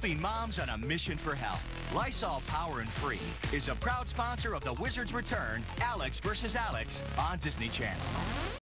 helping moms on a mission for health. Lysol Power and Free is a proud sponsor of The Wizard's Return, Alex vs. Alex on Disney Channel.